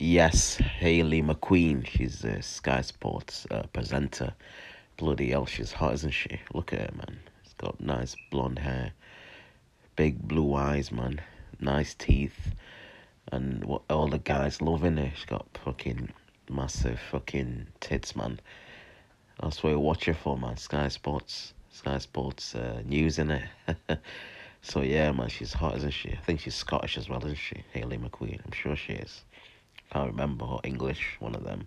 Yes, Hayley McQueen. She's a Sky Sports uh, presenter. Bloody hell, she's hot, isn't she? Look at her, man. She's got nice blonde hair, big blue eyes, man. Nice teeth, and what all the guys loving her. She's got fucking massive fucking tits, man. That's what you watch her for, man. Sky Sports, Sky Sports uh, news in it. so yeah, man, she's hot, isn't she? I think she's Scottish as well, isn't she? Hayley McQueen. I'm sure she is. Can't remember or English, one of them.